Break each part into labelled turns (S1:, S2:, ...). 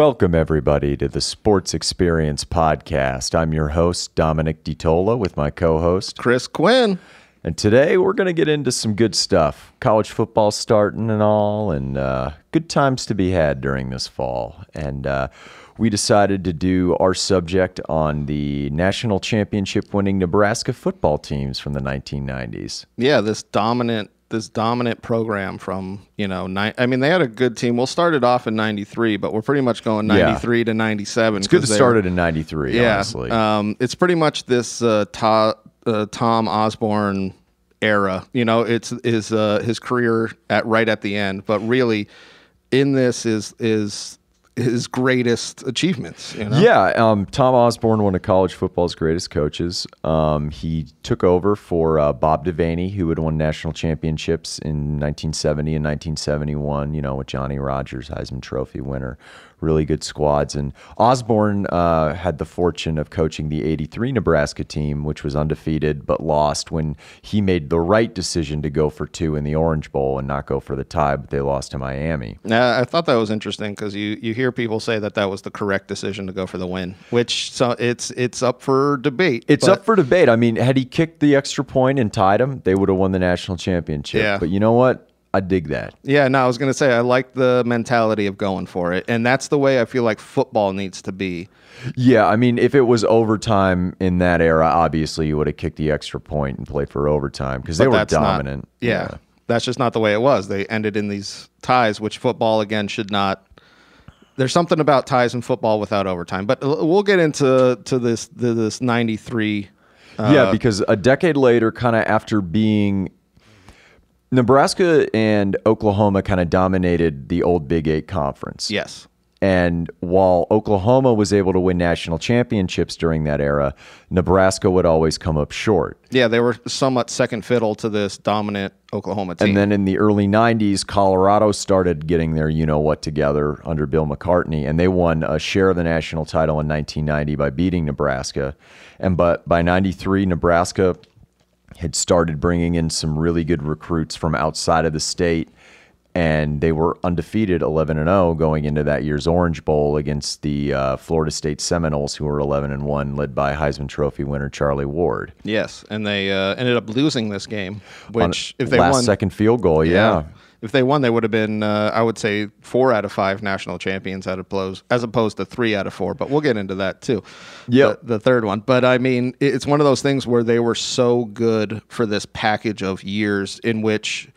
S1: Welcome, everybody, to the Sports Experience Podcast. I'm your host, Dominic DiTolla, with my co host,
S2: Chris Quinn.
S1: And today we're going to get into some good stuff. College football starting and all, and uh, good times to be had during this fall. And uh, we decided to do our subject on the national championship winning Nebraska football teams from the 1990s.
S2: Yeah, this dominant this dominant program from you know ni- I mean they had a good team. We'll start it off in '93, but we're pretty much going '93 yeah. to '97.
S1: It's good to start it in '93.
S2: Yeah,
S1: honestly.
S2: Um, it's pretty much this uh, uh, Tom Osborne era. You know, it's is uh, his career at right at the end, but really in this is is his greatest achievements. You know?
S1: Yeah, um, Tom Osborne, one of college football's greatest coaches. Um, he took over for uh, Bob Devaney, who had won national championships in 1970 and 1971. You know, with Johnny Rodgers, Heisman Trophy winner really good squads. And Osborne uh, had the fortune of coaching the 83 Nebraska team, which was undefeated but lost when he made the right decision to go for two in the Orange Bowl and not go for the tie, but they lost to Miami.
S2: Yeah, I thought that was interesting because you, you hear people say that that was the correct decision to go for the win, which so it's it's up for debate.
S1: It's but, up for debate. I mean, had he kicked the extra point and tied them, they would have won the national championship.
S2: Yeah.
S1: But you know what? I dig that.
S2: Yeah, no, I was going to say I like the mentality of going for it, and that's the way I feel like football needs to be.
S1: Yeah, I mean, if it was overtime in that era, obviously you would have kicked the extra point and played for overtime because they were dominant.
S2: Not, yeah, yeah, that's just not the way it was. They ended in these ties, which football again should not. There's something about ties in football without overtime, but we'll get into to this this '93.
S1: Uh, yeah, because a decade later, kind of after being Nebraska and Oklahoma kind of dominated the old Big Eight conference.
S2: Yes.
S1: And while Oklahoma was able to win national championships during that era, Nebraska would always come up short.
S2: Yeah, they were somewhat second fiddle to this dominant Oklahoma team.
S1: And then in the early 90s, Colorado started getting their you know what together under Bill McCartney, and they won a share of the national title in 1990 by beating Nebraska. And but by 93, Nebraska had started bringing in some really good recruits from outside of the state and they were undefeated 11 and 0 going into that year's Orange Bowl against the uh, Florida State Seminoles who were 11 and 1 led by Heisman Trophy winner Charlie Ward.
S2: Yes, and they uh, ended up losing this game which if they
S1: last
S2: won
S1: second field goal, yeah. yeah
S2: if they won, they would have been, uh, I would say, four out of five national champions out of opposed, as opposed to three out of four. But we'll get into that too.
S1: Yeah,
S2: the, the, third one. But I mean, it's one of those things where they were so good for this package of years in which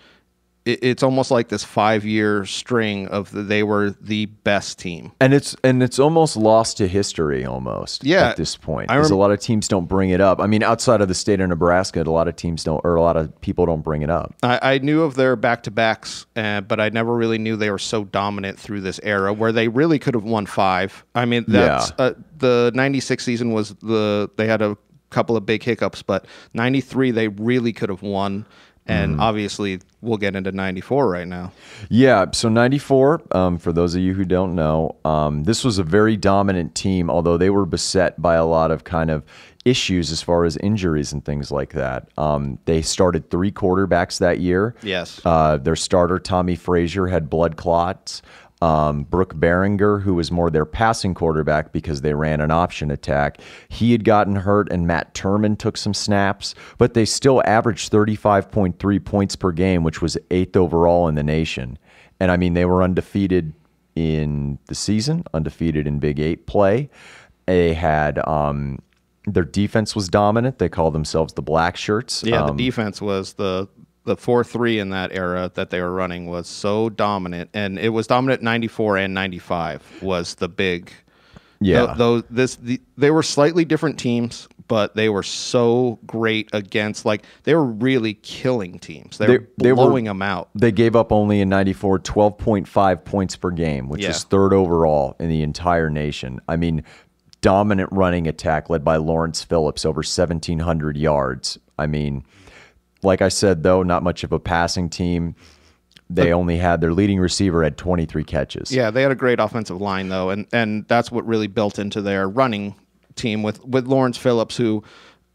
S2: it's almost like this five year string of the, they were the best team,
S1: and it's and it's almost lost to history almost.
S2: Yeah,
S1: at this point, because rem- a lot of teams don't bring it up. I mean, outside of the state of Nebraska, a lot of teams don't, or a lot of people don't bring it up.
S2: I, I knew of their back to backs, uh, but I never really knew they were so dominant through this era where they really could have won five. I mean, that's yeah. uh, the '96 season was the they had a couple of big hiccups, but '93 they really could have won and mm. obviously we'll get into 94 right now.
S1: Yeah so 94 um, for those of you who don't know um, this was a very dominant team although they were beset by a lot of kind of issues as far as injuries and things like that. Um, they started three quarterbacks that year.
S2: Yes.
S1: Uh, their starter Tommie Frazier had blood clots um, Brook Berringer, who was more their passing quarterback because they ran an option attack, he had gotten hurt, and Matt Turman took some snaps, but they still averaged 35.3 points per game, which was eighth overall in the nation. And I mean, they were undefeated in the season, undefeated in Big Eight play. They had um, their defense was dominant. They called themselves the Black Shirts.
S2: Yeah, um, the defense was the the four three in that era that they were running was so dominant, and it was dominant ninety four and ninety five was the big.
S1: Yeah,
S2: though this the, they were slightly different teams, but they were so great against like they were really killing teams. They, they were blowing
S1: they
S2: were, them out.
S1: They gave up only in 94 12.5 points per game, which yeah. is third overall in the entire nation. I mean, dominant running attack led by Lawrence Phillips over 1700 yards. I mean, like I said, though, not much of a passing team. They only had their leading receiver had 23 catches.
S2: Yeah, they had a great offensive line though, and and that's what really built into their running team with with Lawrence Phillips, who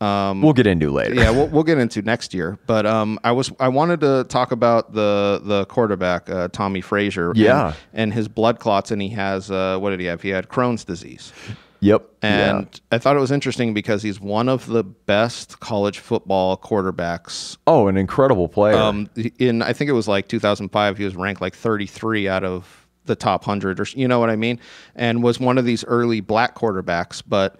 S2: Um,
S1: we'll get into later.
S2: yeah, we'll, we'll get into next year. But um, I was I wanted to talk about the the quarterback uh, Tommie Frazier.
S1: Yeah.
S2: and, and his blood clots, and he has uh, what did he have? He had Crohn's disease.
S1: Yep.
S2: And
S1: yeah.
S2: I thought it was interesting because he's one of the best college football quarterbacks.
S1: Oh, an incredible player.
S2: Um, in I think it was like 2005, he was ranked like 33 out of the top 100 or you know what I mean, and was one of these early black quarterbacks. But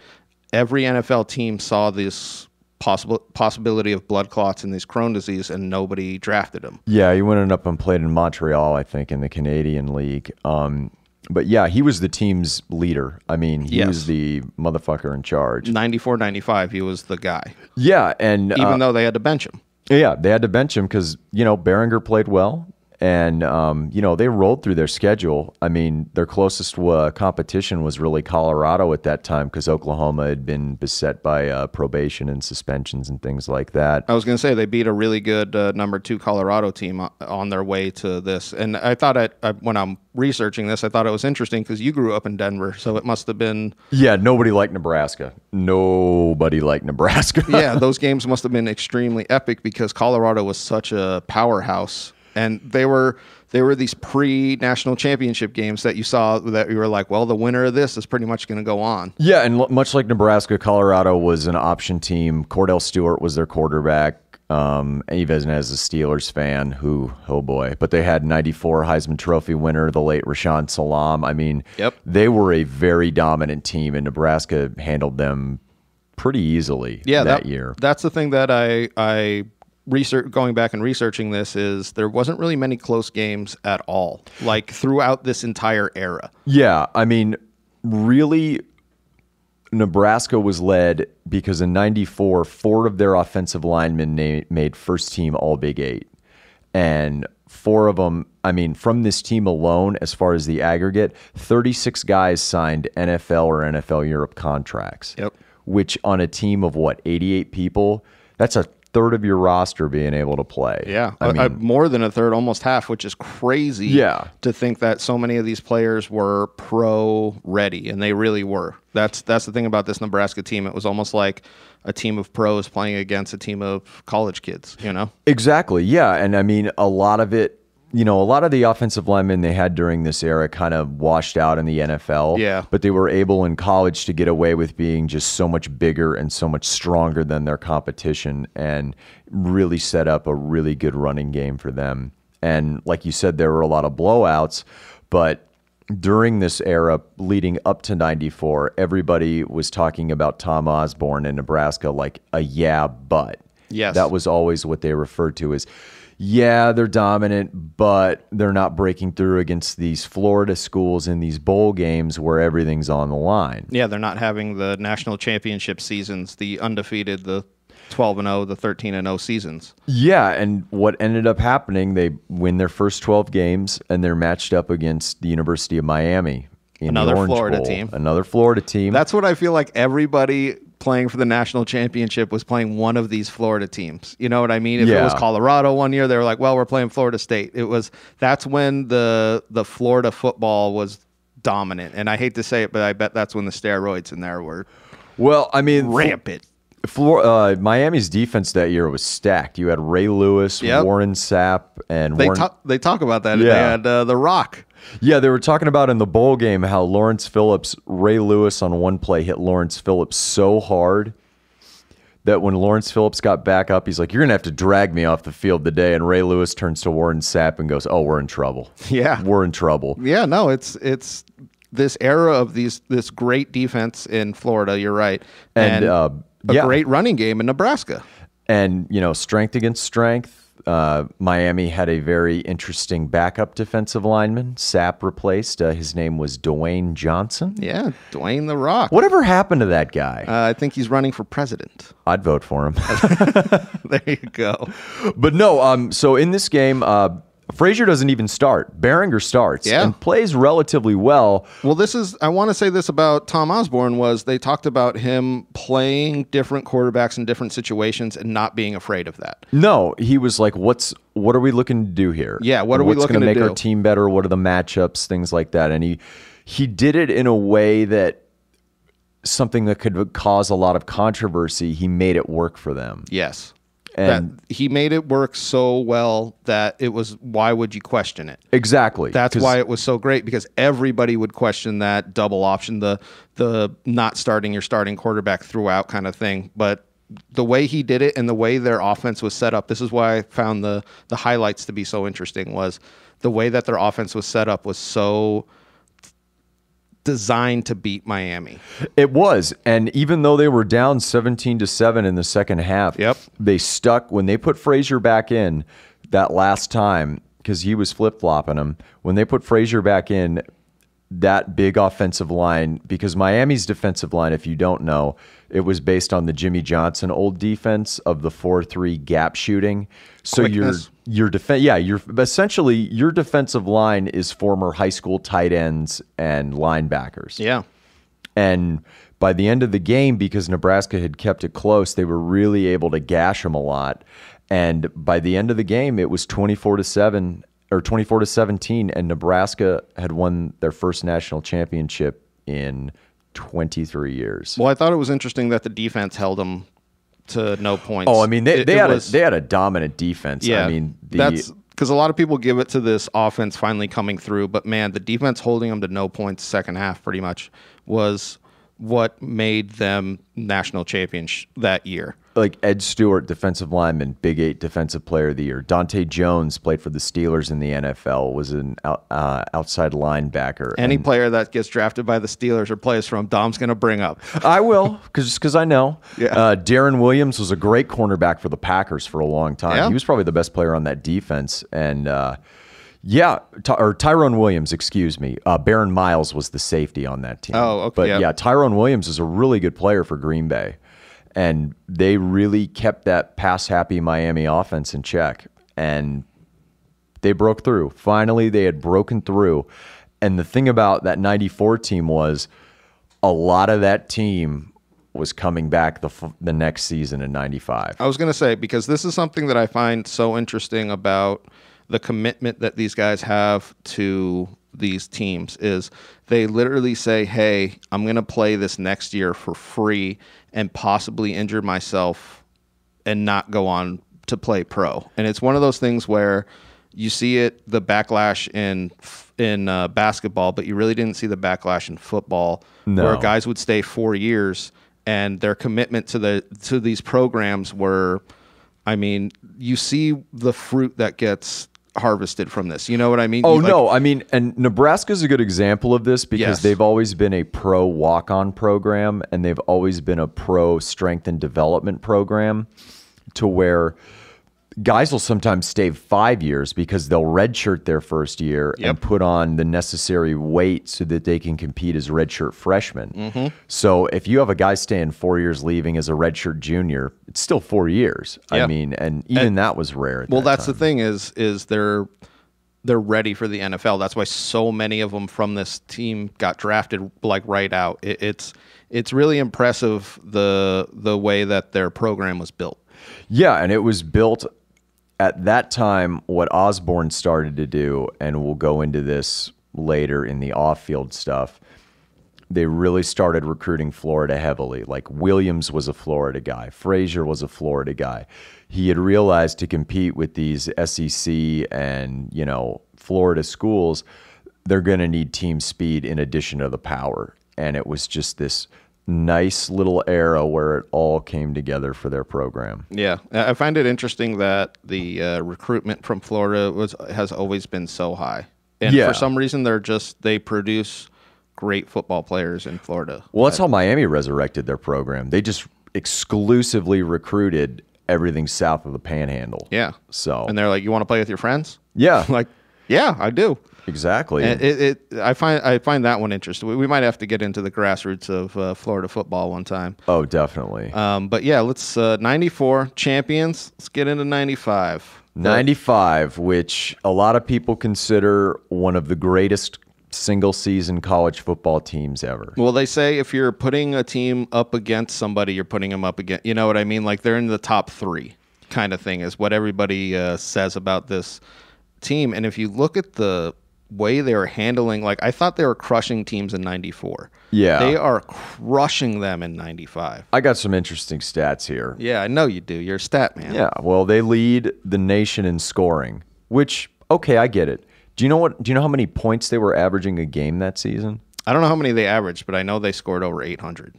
S2: every NFL team saw this possible possibility of blood clots and this Crohn disease, and nobody drafted him.
S1: yeah, he went up and played in Montreal, I think, in the Canadian League. Um, but yeah, he was the team's leader. I mean, he
S2: Yes.
S1: was the motherfucker in charge.
S2: 94, 95, he was the guy,
S1: Yeah, and
S2: even
S1: uh,
S2: though they had to bench him.
S1: Yeah, they had to bench him because you know Berringer played well, and um, you know they rolled through their schedule. I mean, their closest uh, competition was really Colorado at that time because Oklahoma had been beset by uh, probation and suspensions and things like that.
S2: I was going to say they beat a really good uh, number two Colorado team on their way to this, and I thought it I, when I'm researching this, I thought it was interesting because you grew up in Denver, so it must have been
S1: Yeah, nobody liked Nebraska. Nobody liked Nebraska.
S2: yeah, those games must have been extremely epic because Colorado was such a powerhouse, and they were they were these pre national championship games that you saw that you were like, well, the winner of this is pretty much going to go on.
S1: Yeah, and l- much like Nebraska, Colorado was an option team. Kordell Stewart was their quarterback. Um, even as a Steelers fan, who oh boy, but they had '94 Heisman Trophy winner, the late Rashaan Salaam. I mean,
S2: Yep.
S1: they were a very dominant team, and Nebraska handled them pretty easily.
S2: yeah,
S1: that, year.
S2: That's the thing that I I research going back and researching this is there wasn't really many close games at all, like throughout this entire era.
S1: Yeah, I mean, really, Nebraska was led because in '94, four of their offensive linemen na- made first team All Big Eight, and four of them. I mean, from this team alone, as far as the aggregate, 36 guys signed NFL or NFL Europe contracts.
S2: Yep.
S1: Which on a team of what 88 people, that's a third of your roster being able to play.
S2: Yeah,
S1: I mean,
S2: uh, more than a third, almost half, which is crazy.
S1: Yeah.
S2: to think that so many of these players were pro ready, and they really were. That's that's the thing about this Nebraska team. It was almost like a team of pros playing against a team of college kids. You know?
S1: Exactly. Yeah. And I mean, a lot of it, you know, a lot of the offensive linemen they had during this era kind of washed out in the NFL.
S2: Yeah.
S1: But they were able in college to get away with being just so much bigger and so much stronger than their competition and really set up a really good running game for them. And like you said, there were a lot of blowouts, but during this era leading up to 94 everybody was talking about tom osborne in nebraska like a yeah but
S2: Yes.
S1: that was always what they referred to as yeah they're dominant but they're not breaking through against these florida schools in these bowl games where everything's on the line
S2: Yeah, they're not having the national championship seasons, the undefeated, the twelve and zero, the thirteen and zero seasons.
S1: Yeah, and what ended up happening, they win their first 12 games and they're matched up against the University of Miami in
S2: Another Florida
S1: Bowl.
S2: team.
S1: Another Florida team.
S2: That's what I feel like everybody playing for the national championship was playing one of these Florida teams. You know what I mean? If it was Colorado one year, they were like, "Well, we're playing Florida State." It was that's when the the Florida football was dominant. And I hate to say it, but I bet that's when the steroids in there were
S1: well, I mean,
S2: rampant.
S1: Flor- uh, Miami's defense that year was stacked. You had Ray Lewis,
S2: Yep.
S1: Warren Sapp, and
S2: They
S1: Warren.
S2: talk they talk about that. They
S1: Yeah.
S2: had uh, the Rock.
S1: Yeah, they were talking about in the bowl game how Lawrence Phillips, Ray Lewis on one play hit Lawrence Phillips so hard that when Lawrence Phillips got back up, he's like, "You're gonna have to drag me off the field today." And Ray Lewis turns to Warren Sapp and goes, "Oh, we're in trouble.
S2: Yeah.
S1: we're in trouble."
S2: Yeah, no, it's it's this era of these this great defense in Florida. You're right,
S1: And, uh,
S2: a
S1: yeah.
S2: great running game in Nebraska.
S1: and you know strength against strength. Uh, Miami had a very interesting backup defensive lineman. Sapp replaced. Uh, his name was Dwayne Johnson.
S2: Yeah, Dwayne the Rock.
S1: Whatever happened to that guy?
S2: Uh, I think he's running for president.
S1: I'd vote for him.
S2: there you go.
S1: but no. Um. So in this game, uh, Frazier doesn't even start. Berringer starts
S2: Yeah.
S1: and plays relatively well.
S2: Well, this is I want to say this about Tom Osborne was they talked about him playing different quarterbacks in different situations and not being afraid of that.
S1: No, he was like, "What's what are we looking to do here?
S2: Yeah, what are we looking
S1: gonna
S2: to
S1: make our team better? What are the matchups? Things like that." And he he did it in a way that something that could cause a lot of controversy, he made it work for them.
S2: Yes.
S1: And
S2: that he made it work so well that it was why would you question it?
S1: exactly.
S2: That's why it was so great because everybody would question that double option, the the not starting your starting quarterback throughout kind of thing. But the way he did it and the way their offense was set up, this is why I found the the highlights to be so interesting was the way that their offense was set up was so designed to beat Miami.
S1: It was, and even though they were down seventeen to seven in the second half,
S2: Yep.
S1: they stuck when they put Frazier back in that last time because he was flip flopping them. When they put Frazier back in, that big offensive line because Miami's defensive line, if you don't know, it was based on the Jimmy Johnson old defense of the four three gap shooting. So
S2: Quickness.
S1: your your defense, yeah, your essentially your defensive line is former high school tight ends and linebackers.
S2: Yeah.
S1: And by the end of the game, because Nebraska had kept it close, they were really able to gash them a lot. And by the end of the game, it was 24 to 7 or 24 to 17 and Nebraska had won their first national championship in 23 years.
S2: Well, I thought it was interesting that the defense held them to no points.
S1: Oh, I mean they,
S2: It-
S1: they
S2: it
S1: had
S2: was-
S1: a they had a dominant defense.
S2: Yeah,
S1: I mean the
S2: that's because a lot of people give it to this offense finally coming through, but man, the defense holding them to no points second half pretty much was what made them national champions that year.
S1: Like Ed Stewart, defensive lineman, Big Eight Defensive Player of the Year. Donta Jones played for the Steelers in the NFL, was an out, uh, outside linebacker.
S2: Any
S1: And
S2: player that gets drafted by the Steelers or plays from Dom's going to bring up.
S1: I will, because because I know.
S2: Yeah.
S1: Uh, Darren Williams was a great cornerback for the Packers for a long time.
S2: Yeah.
S1: He was probably the best player on that defense, and uh, yeah, Ty- or Tyrone Williams, excuse me. Uh, Baron Miles was the safety on that team.
S2: Oh, okay,
S1: But
S2: yeah.
S1: yeah, Tyrone Williams is a really good player for Green Bay, and they really kept that pass happy Miami offense in check, and they broke through. Finally, they had broken through. And the thing about that 94 team was a lot of that team was coming back the, f- the next season in 95.
S2: I was going to say because this is something that I find so interesting about the commitment that these guys have to these teams is they literally say, "Hey, I'm going to play this next year for free and possibly injure myself and not go on to play pro." And it's one of those things where you see it the backlash in in uh, basketball, but you really didn't see the backlash in football where guys would stay 4 years and their commitment to the to these programs were I mean, you see the fruit that gets harvested from this. You know what I mean?
S1: Oh
S2: like-
S1: no, I mean, and Nebraska's a good example of this because
S2: Yes.
S1: they've always been a pro walk-on program and they've always been a pro strength and development program to where guys will sometimes stay 5 years because they'll redshirt their first year and put on the necessary weight so that they can compete as redshirt freshmen.
S2: Mm-hmm.
S1: So if you have a guy staying 4 years leaving as a redshirt junior, it's still 4 years. I mean, and even that was rare.
S2: Well,
S1: that
S2: that's
S1: time.
S2: the thing is is they're they're ready for the NFL. That's why so many of them from this team got drafted like right out. It, it's it's really impressive the the way that their program was built.
S1: Yeah, and it was built at that time what Osborne started to do, and we'll go into this later in the off field stuff. They really started recruiting Florida heavily. Like Williams was a Florida guy, Frazier was a Florida guy. He had realized to compete with these SEC and, you know, Florida schools, they're going to need team speed in addition to the power. And it was just this nice little era where it all came together for their program.
S2: Yeah, I find it interesting that the uh, recruitment from Florida was has always been so high, and
S1: Yeah.
S2: for some reason they're just they produce great football players in Florida.
S1: Well, that's how Miami resurrected their program. They just exclusively recruited everything south of the Panhandle.
S2: Yeah.
S1: So
S2: And they're like, "You want to play with your friends?"
S1: yeah,
S2: like, "Yeah, I do."
S1: exactly.
S2: And it, it, I find I find that one interesting. We, we might have to get into the grassroots of uh, Florida football one time.
S1: oh, definitely.
S2: Um, but yeah, let's uh, 94 champions. Let's get into 95.
S1: 95, which a lot of people consider one of the greatest single season college football teams ever.
S2: Well, they say if you're putting a team up against somebody, you're putting them up against. You know what I mean? Like they're in the top three, kind of thing, is what everybody uh, says about this team. And if you look at the way they were handling like I thought they were crushing teams in 94.
S1: Yeah.
S2: They are crushing them in 95.
S1: I got some interesting stats here.
S2: Yeah, I know you do. You're a stat man.
S1: Yeah, well, they lead the nation in scoring, which okay, I get it. Do you know what? Do you know how many points they were averaging a game that season?
S2: I don't know how many they averaged, but I know they scored over 800.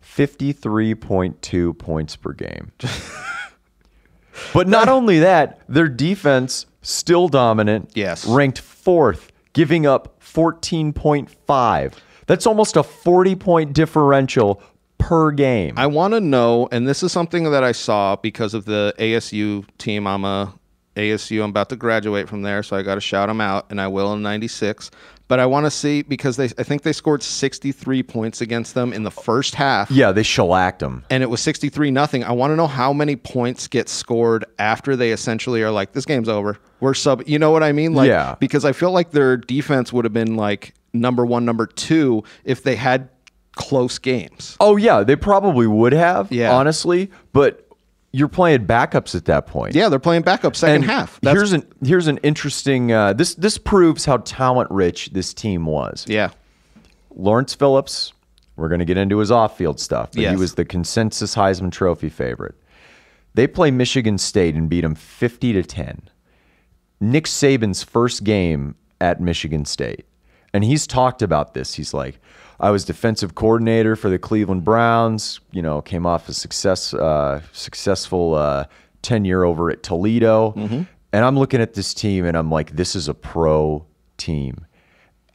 S1: Fifty-three point two points per game. but not only that, their defense still dominant.
S2: Yes.
S1: ranked fourth, giving up fourteen point five. That's almost a forty-point differential per game.
S2: I want to know, and this is something that I saw because of the ASU team. I'm a ASU. I'm about to graduate from there, so I got to shout them out, and I will in '96. But I want to see because they, I think they scored 63 points against them in the first half.
S1: yeah, they shellacked them.
S2: and it was 63 nothing. I want to know how many points get scored after they essentially are like this game's over. We're sub, you know what I mean? Like
S1: Yeah.
S2: because I feel like their defense would have been like number 1, number 2 if they had close games.
S1: Oh yeah, they probably would have.
S2: Yeah.
S1: honestly, but you're playing backups at that point.
S2: Yeah, they're playing backup second
S1: And
S2: half. That's,
S1: here's an here's an interesting. Uh, this this proves how talent rich this team was.
S2: yeah.
S1: Lawrence Phillips. We're going to get into his off field stuff, but he was the consensus Heisman Trophy favorite. They play Michigan State and beat them fifty to ten. Nick Saban's first game at Michigan State, and he's talked about this. He's like, I was defensive coordinator for the Cleveland Browns. You know, came off a success uh, successful uh, tenure over at Toledo, and I'm looking at this team, and I'm like, this is a pro team.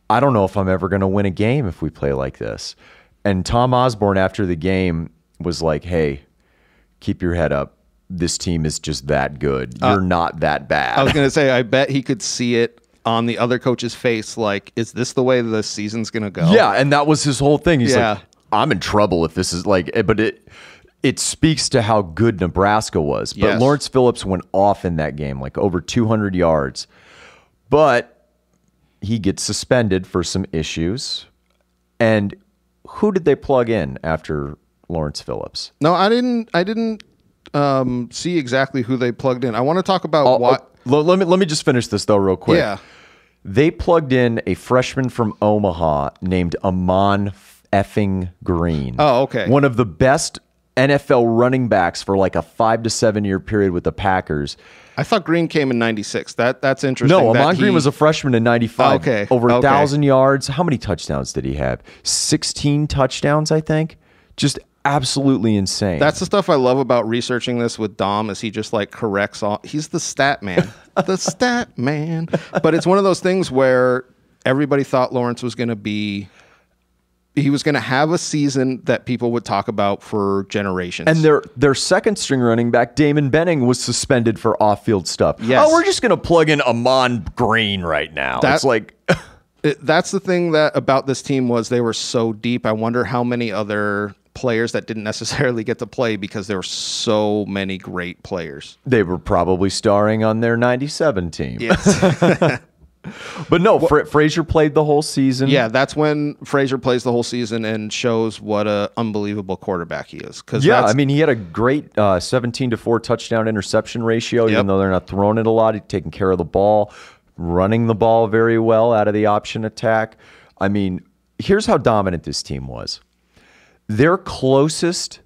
S1: I don't know if I'm ever going to win a game if we play like this. And Tom Osborne, after the game, was like, hey, keep your head up. This team is just that good. You're not that bad.
S2: I was going to say I bet he could see it on the other coach's face like is this the way the season's going to go?
S1: yeah, and that was his whole thing. He's
S2: Yeah.
S1: like, I'm in trouble if this is like, eh, but it it speaks to how good Nebraska was. But
S2: Yes.
S1: Lawrence Phillips went off in that game, like over 200 yards. But he gets suspended for some issues. And who did they plug in after Lawrence Phillips?
S2: No, I didn't I didn't um, see exactly who they plugged in. I want to talk about what
S1: Oh, let, let me let me just finish this though, real quick.
S2: Yeah.
S1: They plugged in a freshman from Omaha named Ahman effing Green.
S2: Oh, okay.
S1: One of the best NFL running backs for like a five to seven year period with the Packers.
S2: I thought Green came in 96. That that's interesting.
S1: No, Ahman Green
S2: he-
S1: was a freshman in '95.
S2: Okay,
S1: over a
S2: okay.
S1: thousand yards. How many touchdowns did he have? Sixteen touchdowns, I think. Just absolutely insane.
S2: That's the stuff I love about researching this with Dom is he just like corrects all he's the stat man. the stat man. But it's one of those things where everybody thought Lawrence was going to be he was going to have a season that people would talk about for generations.
S1: And their their second string running back, Damon Benning, was suspended for off field stuff.
S2: Yes.
S1: Oh, we're just gonna plug in Ahman Green right now.
S2: That-
S1: it's like
S2: it, that's the thing that about this team was they were so deep. I wonder how many other players that didn't necessarily get to play because there were so many great players.
S1: they were probably starring on their '97 team.
S2: Yes.
S1: But no, Fra- Frazier played the whole season.
S2: yeah, that's when Frazier plays the whole season and shows what a unbelievable quarterback he is. Because
S1: Yeah, I mean, he had a great uh, 17 to 4 touchdown interception ratio, even though they're not throwing it a lot. He's taking care of the ball, running the ball very well out of the option attack. I mean, here's how dominant this team was their closest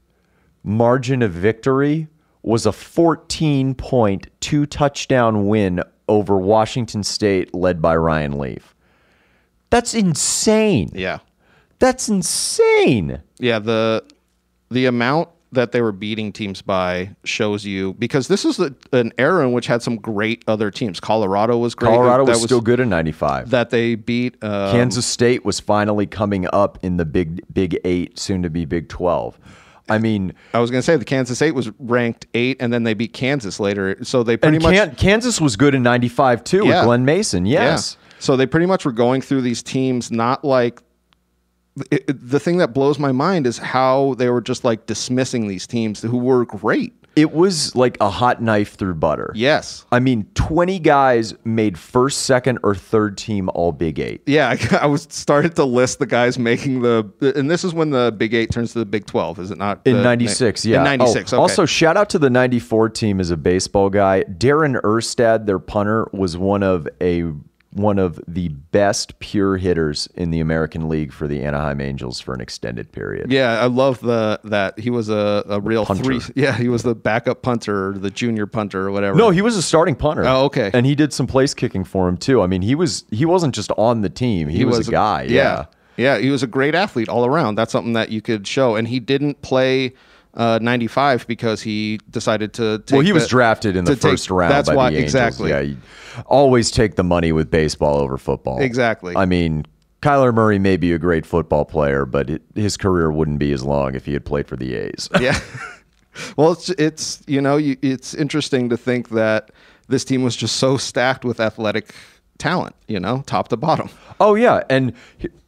S1: margin of victory was a 14 point, two touchdown win over Washington State, led by Ryan Leaf. That's insane.
S2: yeah,
S1: That's insane.
S2: yeah. The the amount that they were beating teams by shows you because this is a, an era in which had some great other teams. Colorado was great.
S1: Colorado
S2: That
S1: was still good in 95.
S2: that they beat. Uh,
S1: Kansas State was finally coming up in the big Big Eight, soon to be Big Twelve. I mean,
S2: I was going to say the Kansas State was ranked eight, and then they beat Kansas later. So they pretty
S1: and
S2: much
S1: Kan- Kansas was good in '95 too
S2: Yeah.
S1: with Glen Mason. Yes,
S2: Yeah. So they pretty much were going through these teams, not like it, it- the thing that blows my mind is how they were just like dismissing these teams who were great.
S1: it was like a hot knife through butter.
S2: Yes.
S1: I mean, 20 guys made first, second, or third team All Big Eight.
S2: Yeah, I, was started to list the guys making the, and this is when the Big Eight turns to the Big Twelve, is it not?
S1: In
S2: The-
S1: '96, yeah.
S2: In '96.
S1: Oh,
S2: okay.
S1: Also, shout out to the '94 team as a baseball guy. Darren Erstad, their punter, was one of a one of the best pure hitters in the American League for the Anaheim Angels for an extended period.
S2: Yeah, I love the that he was a, a real
S1: Punter.
S2: three. Yeah, he was the backup punter, or the junior punter, or whatever.
S1: No, he was a starting punter.
S2: Oh, okay.
S1: And he did some place kicking for him too. I mean, he was he wasn't just on the team. He, was, a guy. Yeah.
S2: yeah, he was a great athlete all around. That's something that you could show. And he didn't play uh, 95 because he decided to take
S1: Well, he was
S2: the-
S1: drafted in the
S2: take-
S1: first round
S2: That's
S1: by
S2: why
S1: the
S2: exactly.
S1: Yeah, you always take the money with baseball over football.
S2: Exactly.
S1: I mean, Kyler Murray may be a great football player, but it, his career wouldn't be as long if he had played for the A's.
S2: yeah. well, it's it's you know you, it's interesting to think that this team was just so stacked with athletic talent. You know, top to bottom.
S1: Oh yeah, and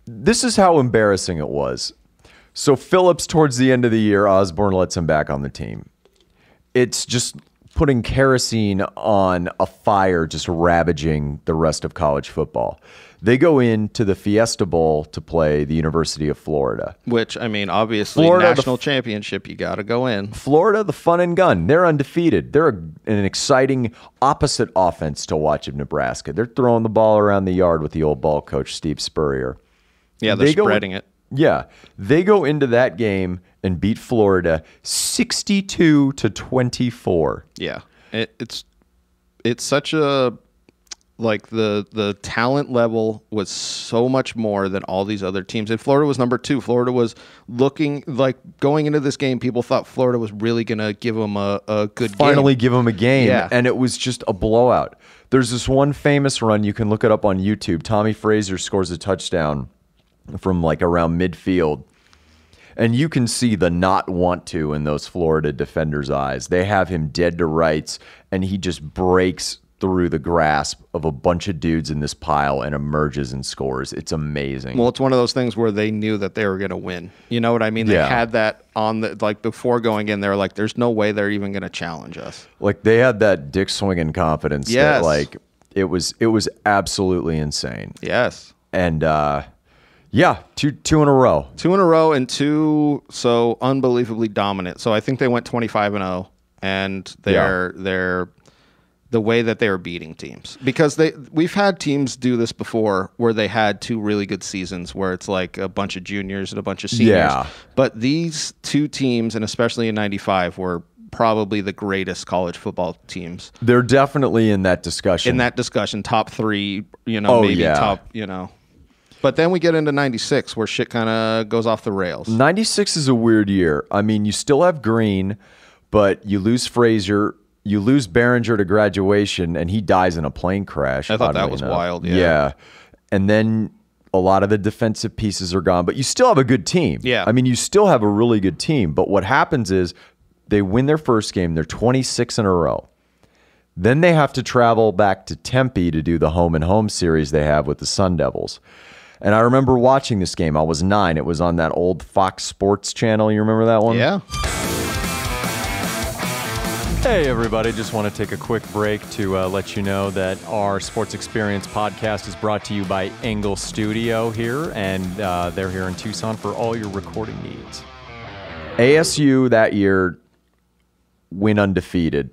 S1: this is how embarrassing it was. So Phillips, towards the end of the year, Osborne lets him back on the team. It's just putting kerosene on a fire, just ravaging the rest of college football. They go into the Fiesta Bowl to play the University of Florida.
S2: Which I mean, obviously,
S1: Florida, the
S2: national championship. You got to go in.
S1: Florida, the fun and gun. They're undefeated. They're a, an exciting opposite offense to watch of Nebraska. They're throwing the ball around the yard with the old ball coach Steve Spurrier.
S2: Yeah, they're
S1: They go-
S2: spreading it.
S1: Yeah, they go into that game and beat Florida 62 to 24.
S2: Yeah, it, it's it's such a like the the talent level was so much more than all these other teams. And Florida was number two. Florida was looking like going into this game. People thought Florida was really gonna give them a, a good
S1: Finally
S2: game.
S1: give them a game
S2: Yeah.
S1: and it was just a blowout. There's this one famous run you can look it up on YouTube. Tommie Frazier scores a touchdown from like around midfield. And you can see the not want to in those Florida defenders' eyes. They have him dead to rights, and he just breaks through the grasp of a bunch of dudes in this pile and emerges and scores. It's amazing.
S2: Well, it's one of those things where they knew that they were going to win. You know what I mean? They
S1: Yeah.
S2: had that on the like before going in. They were like, "There's no way they're even going to challenge us."
S1: like they had that dick swinging confidence
S2: Yes.
S1: that like it was it was absolutely insane.
S2: Yes,
S1: And uh yeah, two two in a row.
S2: two in a row and two so unbelievably dominant. So I think they went 25 and 0 and they're they're the way that they are beating teams because they we've had teams do this before where they had two really good seasons where it's like a bunch of juniors and a bunch of seniors.
S1: Yeah.
S2: But these two teams and especially in 95 were probably the greatest college football teams
S1: They're definitely in that discussion.
S2: in that discussion top 3, you know,
S1: Oh,
S2: maybe
S1: yeah.
S2: top, you know. But then we get into 96 where shit kind of goes off the rails.
S1: 96 is a weird year. I mean, you still have Green, but you lose Frazier, you lose Berringer to graduation, and he dies in a plane crash.
S2: I thought that was
S1: enough.
S2: wild, yeah.
S1: Yeah. And then a lot of the defensive pieces are gone, but you still have a good team.
S2: Yeah.
S1: I mean, you still have a really good team. But what happens is they win their first game, they're 26 in a row. Then they have to travel back to Tempe to do the home and home series they have with the Sun Devils. And I remember watching this game. I was nine. It was on that old Fox Sports channel. You remember that one?
S2: Yeah.
S3: Hey, everybody. Just want to take a quick break to uh, let you know that our Sports Experience podcast is brought to you by Engle Studio here, and uh, they're here in Tucson for all your recording needs.
S1: ASU that year went undefeated.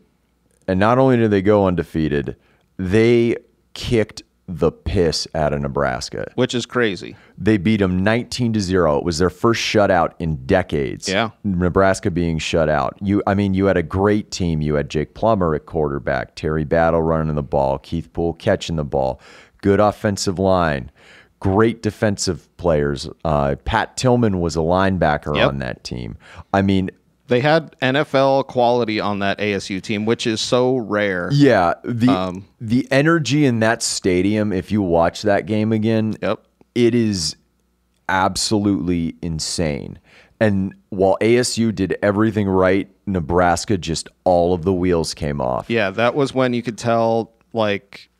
S1: And not only did they go undefeated, they kicked the piss out of Nebraska.
S2: Which is crazy.
S1: They beat them 19 to 0. It was their first shutout in decades.
S2: Yeah.
S1: Nebraska being shut out. You I mean, you had a great team. You had Jake Plummer at quarterback, Terry Battle running the ball, Keith Poole catching the ball, good offensive line, great defensive players. Uh, Pat Tillman was a linebacker
S2: Yep.
S1: on that team. I mean,
S2: They had NFL quality on that ASU team, which is so rare.
S1: yeah, the
S2: Um,
S1: the energy in that stadium, if you watch that game again,
S2: Yep.
S1: it is absolutely insane. And while ASU did everything right, Nebraska just all of the wheels came off.
S2: Yeah, that was when you could tell like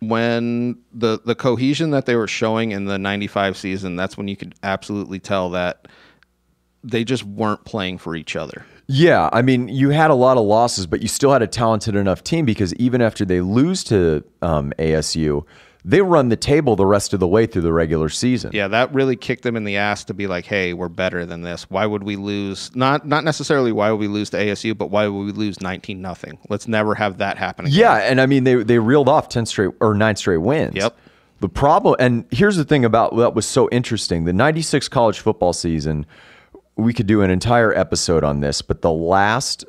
S2: when the the cohesion that they were showing in the 95 season, that's when you could absolutely tell that they just weren't playing for each other.
S1: Yeah, I mean, you had a lot of losses, but you still had a talented enough team because even after they lose to um, ASU, they run the table the rest of the way through the regular season.
S2: Yeah, that really kicked them in the ass to be like, "Hey, we're better than this. Why would we lose? Not not necessarily why would we lose to ASU, but why would we lose 19 nothing? Let's never have that happen again."
S1: Yeah, and I mean they they reeled off 10 straight or 9 straight wins.
S2: Yep.
S1: The problem and here's the thing about that was so interesting. The 96 college football season, we could do an entire episode on this, but the last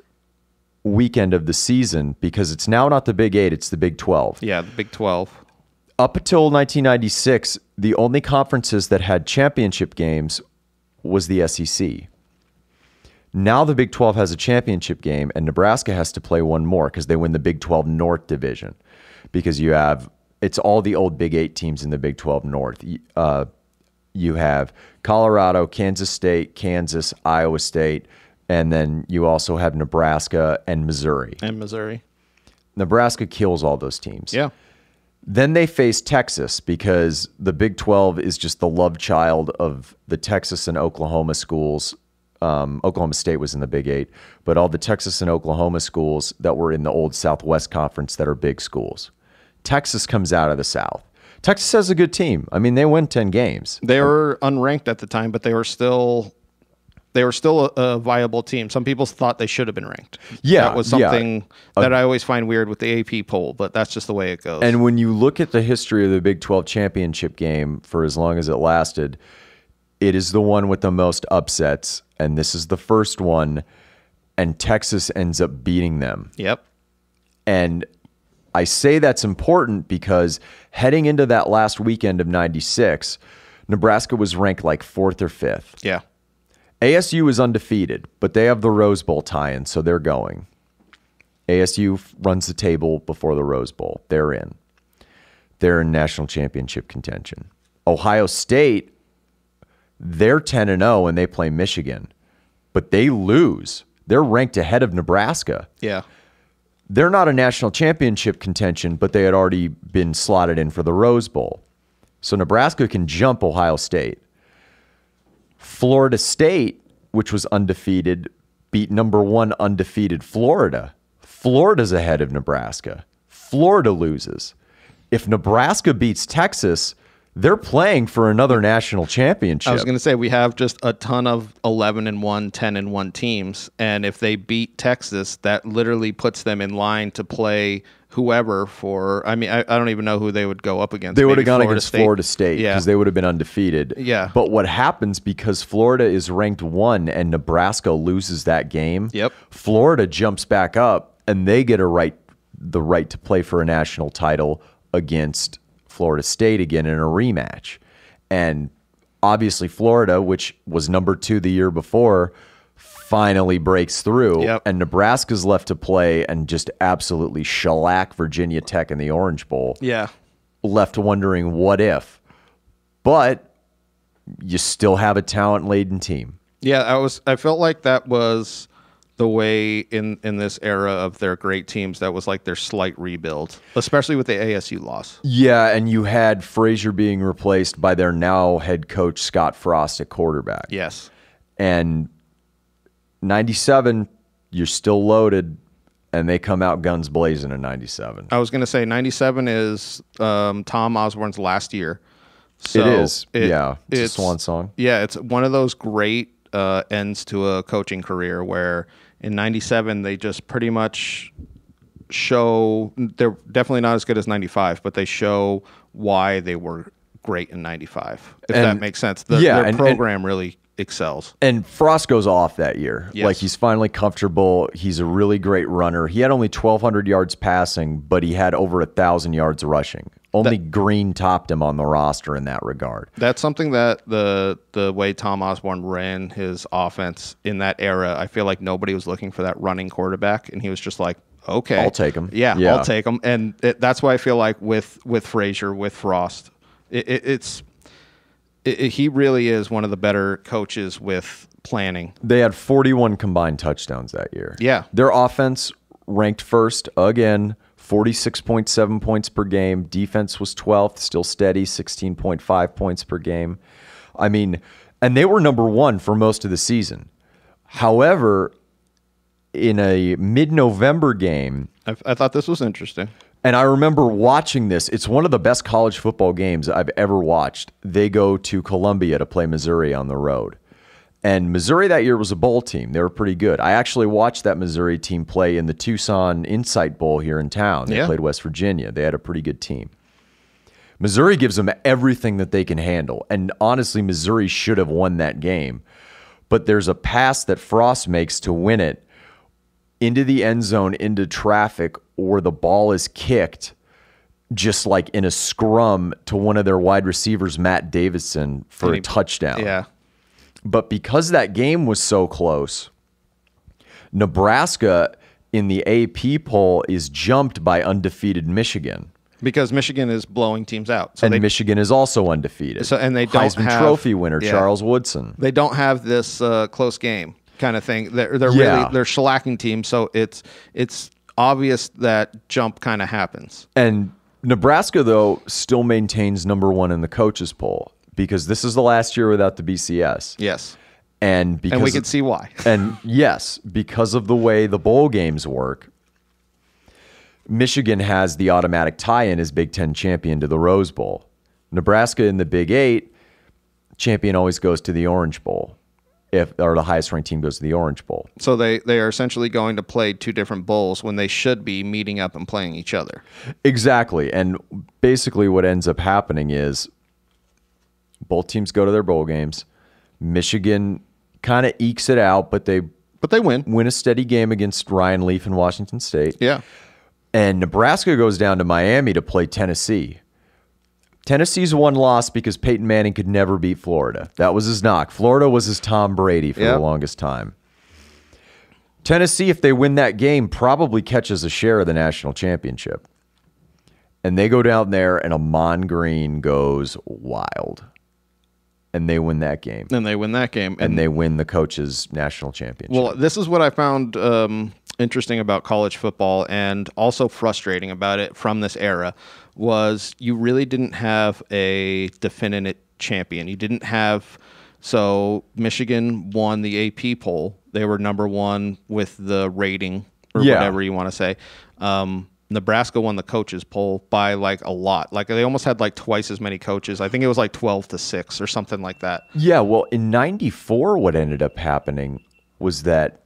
S1: weekend of the season because it's now not the Big 8, it's the Big 12.
S2: Yeah, the Big 12.
S1: Up until 1996, the only conferences that had championship games was the SEC. Now the Big 12 has a championship game, and Nebraska has to play one more because they win the Big 12 North Division. Because you have, it's all the old Big 8 teams in the Big 12 North. Uh, you have Colorado, Kansas State, Kansas, Iowa State, and then you also have Nebraska and Missouri.
S2: And Missouri.
S1: Nebraska kills all those teams.
S2: Yeah.
S1: Then they face Texas because the Big 12 is just the love child of the Texas and Oklahoma schools. Um, Oklahoma State was in the Big Eight, but all the Texas and Oklahoma schools that were in the old Southwest Conference that are big schools. Texas comes out of the South. Texas has a good team. I mean, they win 10 games.
S2: They were unranked at the time, but they were still they were still a, a, viable team. Some people thought they should have been ranked.
S1: Yeah,
S2: that was something yeah. that I always find weird with the AP poll, but that's just the way it goes.
S1: And when you look at the history of the Big 12 championship game for as long as it lasted, it is the one with the most upsets, and this is the first one, and Texas ends up beating them.
S2: Yep.
S1: And I say that's important because heading into that last weekend of 96, Nebraska was ranked like fourth or fifth.
S2: Yeah.
S1: ASU is undefeated, but they have the Rose Bowl tie in, so they're going. ASU runs the table before the Rose Bowl. They're in. They're in national championship contention. Ohio State, they're 10 and 0 and they play Michigan, but they lose. They're ranked ahead of Nebraska.
S2: Yeah.
S1: They're not a national championship contention, but they had already been slotted in for the Rose Bowl. So Nebraska can jump Ohio State. Florida State, which was undefeated, beat number one undefeated Florida. Florida's ahead of Nebraska. Florida loses. If Nebraska beats Texas, they're playing for another national championship.
S2: I was going to say we have just a ton of 11 and 1, 10 and 1 teams and if they beat Texas, that literally puts them in line to play whoever for I mean I, I don't even know who they would go up against.
S1: They would have gone Florida against State. Florida State because yeah. they would have been undefeated.
S2: Yeah.
S1: But what happens because Florida is ranked 1 and Nebraska loses that game?
S2: Yep.
S1: Florida jumps back up and they get a right the right to play for a national title against Florida State again in a rematch. And obviously, Florida, which was number two the year before, finally breaks through.
S2: Yep.
S1: And Nebraska's left to play and just absolutely shellac Virginia Tech in the Orange Bowl.
S2: Yeah.
S1: Left wondering what if. But you still have a talent laden team.
S2: Yeah, I was I felt like that was the way in in this era of their great teams that was like their slight rebuild, especially with the ASU loss.
S1: Yeah, and you had Frazier being replaced by their now head coach Scott Frost at quarterback.
S2: Yes.
S1: And 97 you're still loaded and they come out guns blazing in 97.
S2: I was going to say 97 is um, Tom Osborne's last year. So
S1: it is. It, yeah. It's, it's, a swan song.
S2: Yeah, it's one of those great uh, ends to a coaching career where in 97 they just pretty much show they're definitely not as good as 95 but they show why they were great in 95 if and, that makes sense. The, yeah, their and, program and, really excels.
S1: And frost goes off that year. Yes. like he's finally comfortable. He's a really great runner. He had only 1200 yards passing but he had over a thousand yards rushing only that, Green topped him on the roster in that regard.
S2: That's something that the the way Tom Osborne ran his offense in that era, I feel like nobody was looking for that running quarterback, and he was just like, "Okay,
S1: I'll take him.
S2: Yeah, yeah. I'll take him." And it, that's why I feel like with with Frazier, with Frost, it, it, it's he really is one of the better coaches with planning.
S1: They had 41 combined touchdowns that year.
S2: Yeah,
S1: their offense ranked first again 46.7 points per game. Defense was 12th, still steady, 16.5 points per game. I mean, and they were number one for most of the season. However, in a mid November game,
S2: I, I thought this was interesting.
S1: And I remember watching this. It's one of the best college football games I've ever watched. They go to Columbia to play Missouri on the road. And Missouri that year was a bowl team. They were pretty good. I actually watched that Missouri team play in the Tucson Insight Bowl here in town. They
S2: Yeah.
S1: played West Virginia. They had a pretty good team. Missouri gives them everything that they can handle. And honestly, Missouri should have won that game. But there's a pass that Frost makes to win it into the end zone, into traffic, or the ball is kicked just like in a scrum to one of their wide receivers, Matt Davison, for
S2: And
S1: a touchdown.
S2: Yeah.
S1: But because that game was so close, Nebraska in the AP poll is jumped by undefeated Michigan.
S2: Because Michigan is blowing teams out. So
S1: and
S2: they
S1: Michigan is also undefeated.
S2: So- and they don't
S1: Heisman
S2: have-
S1: Trophy winner
S2: yeah.
S1: Charles Woodson.
S2: they don't have this uh, close game kind of thing. They're they're
S1: Yeah.
S2: really they're shellacking teams, so it's it's obvious that jump kind of happens.
S1: And Nebraska, though, still maintains number one in the coaches poll because this is the last year without the BCS.
S2: Yes,
S1: And because
S2: and we can see why.
S1: and yes, because of the way the bowl games work, Michigan has the automatic tie-in as Big Ten champion to the Rose Bowl. Nebraska in the Big Eight, champion always goes to the Orange Bowl. If or the highest ranked team goes to the Orange Bowl.
S2: So they they are essentially going to play two different bowls when they should be meeting up and playing each other.
S1: Exactly. And basically, what ends up happening is both teams go to their bowl games. Michigan kind of ekes it out, but they
S2: But they win.
S1: win a steady game against Ryan Leaf and Washington State.
S2: Yeah.
S1: And Nebraska goes down to Miami to play Tennessee. Tennessee's one loss because Peyton Manning could never beat Florida. That was his knock. Florida was his Tom Brady for
S2: Yep.
S1: the longest time. Tennessee, if they win that game, probably catches a share of the national championship. And they go down there, and Ahman Green goes wild. And they win that game.
S2: And they win that game.
S1: And they win the coaches' national championship.
S2: Well, this is what I found um, interesting about college football and also frustrating about it from this era was you really didn't have a definitive champion. You didn't have so Michigan won the AP poll. They were number one with the rating or
S1: Yeah.
S2: whatever you want to say. Um, Nebraska won the coaches poll by like a lot. Like they almost had like twice as many coaches. I think it was like 12 to 6 or something like that.
S1: Yeah, well, in 94, what ended up happening was that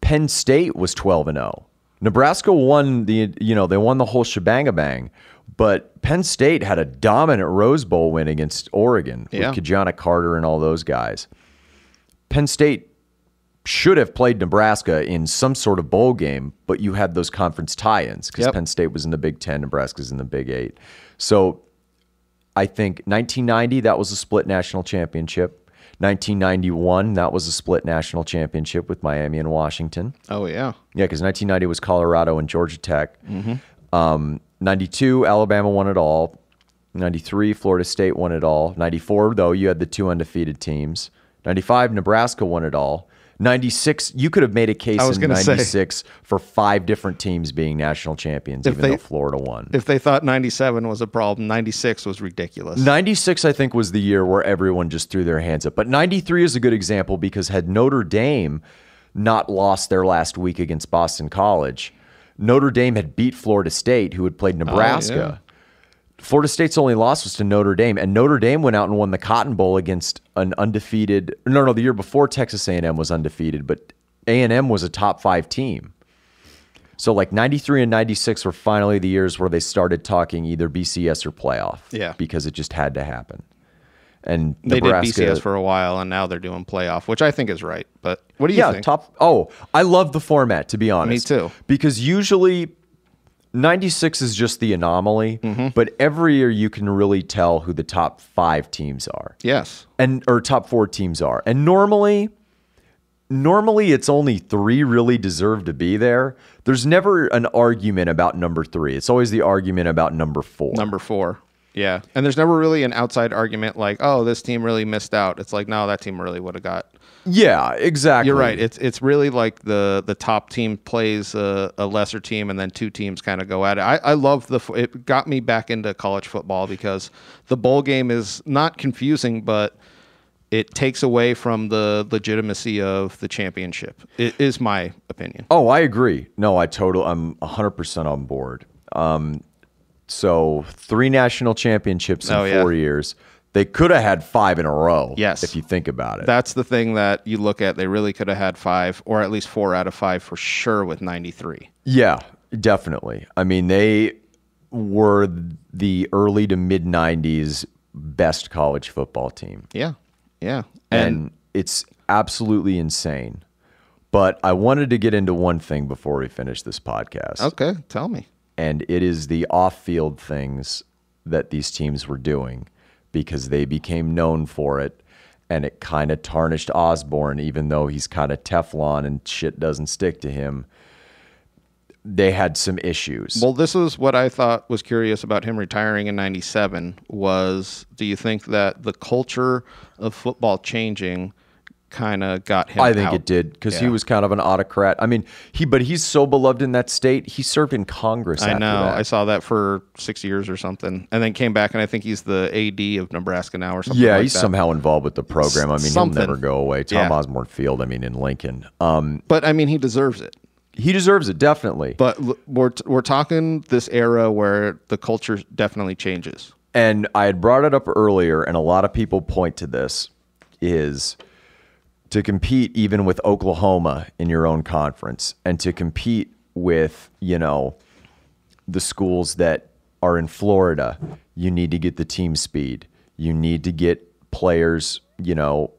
S1: Penn State was 12 and 0. Nebraska won the, you know, they won the whole shebang but Penn State had a dominant Rose Bowl win against Oregon
S2: Yeah.
S1: with Ki-Jana Carter and all those guys. Penn State should have played Nebraska in some sort of bowl game, but you had those conference tie-ins because
S2: Yep.
S1: Penn State was in the Big Ten, Nebraska's in the Big Eight. So I think 1990 that was a split national championship. 1991 that was a split national championship with Miami and Washington.
S2: Oh yeah.
S1: Yeah, because 1990 was Colorado and Georgia Tech. Um, 92 Alabama won it all. 93 Florida State won it all. 94 though you had the two undefeated teams. 95 Nebraska won it all. 96 you could have made a case
S2: I was
S1: in
S2: gonna say.
S1: 96 for five different teams being national champions, even
S2: they-
S1: though Florida won.
S2: If they thought 97 was a problem, 96 was ridiculous.
S1: 96, I think, was the year where everyone just threw their hands up. But 93 is a good example because had Notre Dame not lost their last week against Boston College, Notre Dame had beat Florida State, who had played oh, Nebraska. Florida State's only loss was to Notre Dame, and Notre Dame went out and won the Cotton Bowl against an undefeated. No, no, the year before Texas A&M was undefeated, but A&M was a top five team. So like 93 and 96 were finally the years where they started talking either BCS or playoff.
S2: Yeah.
S1: Because it just had to happen. And
S2: They
S1: Nebraska,
S2: did BCS for a while, and now they're doing playoff, which I think is right. But what do you
S1: yeah,
S2: think?
S1: Yeah, top. Oh, I love the format to be honest.
S2: Me too.
S1: Because usually 96 is just the anomaly,
S2: Mm-hmm.
S1: but every year you can really tell who the top 5 teams are.
S2: Yes.
S1: And or top 4 teams are. And normally normally it's only 3 really deserve to be there. There's never an argument about number 3. It's always the argument about number 4.
S2: Number four. Yeah. And there's never really an outside argument like, oh, this team really missed out. It's like, no, that team really would have got.
S1: Yeah, exactly.
S2: You're right. It's it's really like the the top team plays a, a lesser team, and then two teams kind of go at it. I, I love the. It got me back into college football because the bowl game is not confusing, but it takes away from the legitimacy of the championship. It is my opinion.
S1: Oh, I agree. No, I total. I'm 100 percent on board. Um, so three national championships in
S2: Oh, yeah.
S1: four years. They could have had five in a row.
S2: Yes.
S1: if you think about it.
S2: That's the thing that you look at. They really could have had five, or at least four out of five for sure with 93.
S1: Yeah, definitely. I mean, they were the early to mid 90s best college football team.
S2: Yeah. Yeah.
S1: And,
S2: And,
S1: it's absolutely insane. But I wanted to get into one thing before we finish this podcast.
S2: okay, tell me.
S1: And it is the off field things that these teams were doing because they became known for it. And it kind of tarnished Osborne, even though he's kind of Teflon and shit doesn't stick to him. They had some issues.
S2: Well, this is what I thought was curious about him retiring in 97 was do you think that the culture of football changing kind of got him
S1: I think
S2: out?
S1: it did because he was kind of an autocrat. I mean, he but he's so beloved in that state. He served in Congress.
S2: I
S1: after
S2: know.
S1: that.
S2: I saw that for six years or something, and then came back, and I think he's the AD of Nebraska now or something.
S1: Yeah,
S2: like
S1: he's
S2: that.
S1: somehow involved with the program. I mean,
S2: Something.
S1: he'll never go away. Tom
S2: Yeah.
S1: Osborne Field. I mean, in Lincoln. Um,
S2: But I mean, he deserves it.
S1: he deserves it definitely.
S2: But l- we're we're talking this era where the culture definitely changes.
S1: And I had brought it up earlier, and a lot of people point to this is to compete even with Oklahoma in your own conference and to compete with, you know, the schools that are in Florida, you need to get the team speed. You need to get players, you know,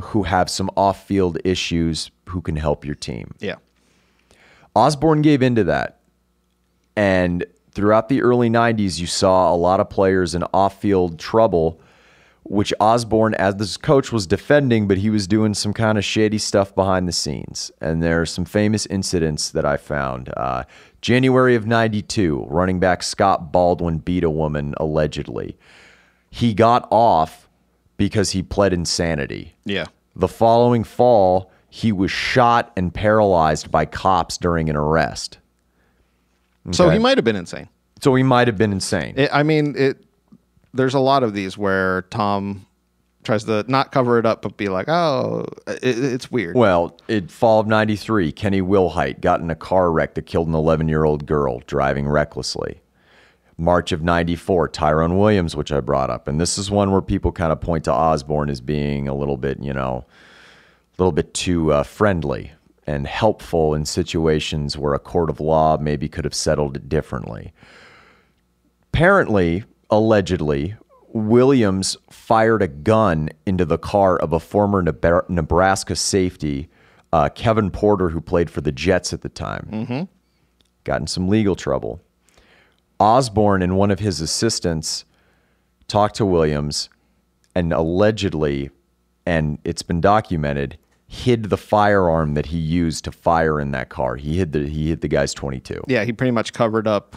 S1: who have some off field issues who can help your team.
S2: Yeah.
S1: Osborne gave into that. And throughout the early 90s, you saw a lot of players in off field trouble, which Osborne, as this coach, was defending, but he was doing some kind of shady stuff behind the scenes. And there are some famous incidents that I found. Uh, January of 92, running back Scott Baldwin beat a woman allegedly. He got off because he pled insanity.
S2: Yeah.
S1: The following fall, he was shot and paralyzed by cops during an arrest.
S2: So he might have been insane.
S1: So he might have been insane.
S2: It, I mean, it. There's a lot of these where Tom tries to not cover it up, but be like, "Oh, it, it's weird."
S1: well, in fall of 93, Kenny Wilhite got in a car wreck that killed an 11 year old girl driving recklessly. March of 94, Tyrone Williams, which I brought up. And this is one where people kind of point to Osborne as being a little bit, you know, a little bit too uh, friendly and helpful in situations where a court of law maybe could have settled it differently. Apparently, allegedly, Williams fired a gun into the car of a former Nebraska safety, uh, Kevin Porter, who played for the Jets at the time. Mm-hmm. Got in some legal trouble. Osborne and one of his assistants talked to Williams and allegedly, and it's been documented, hid the firearm that he used to fire in that car. He hid the he hid the guy's 22.
S2: yeah, he pretty much covered up.